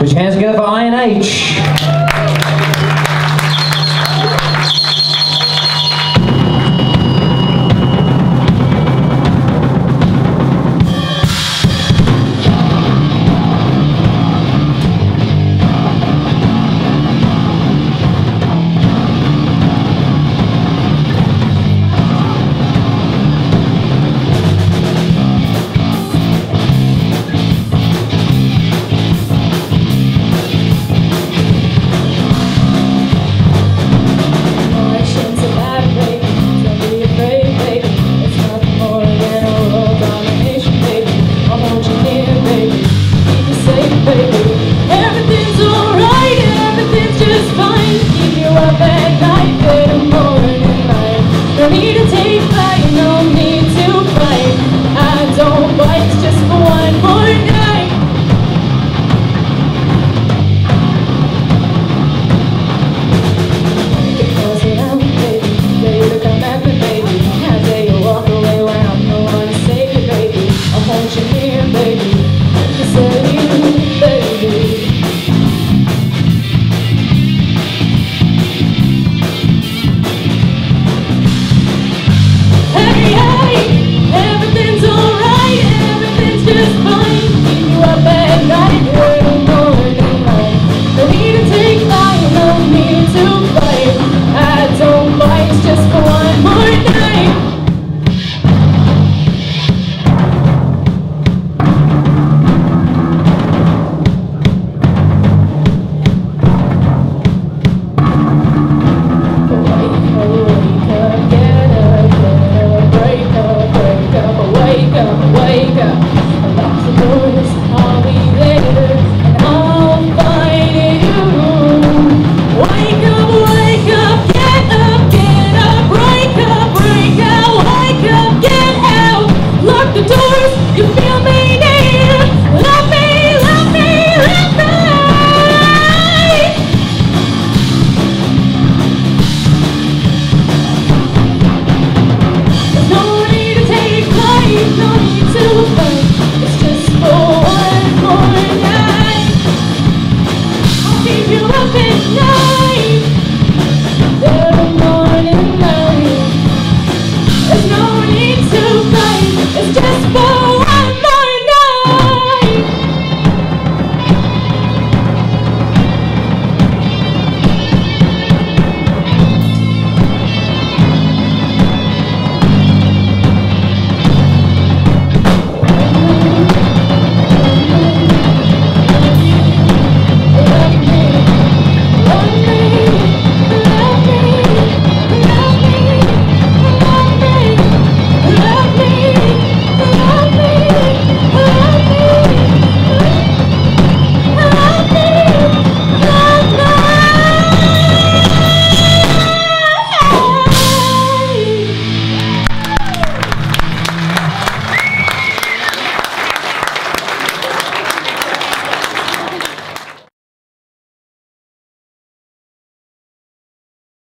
Put your hands together for INH. Jamaica.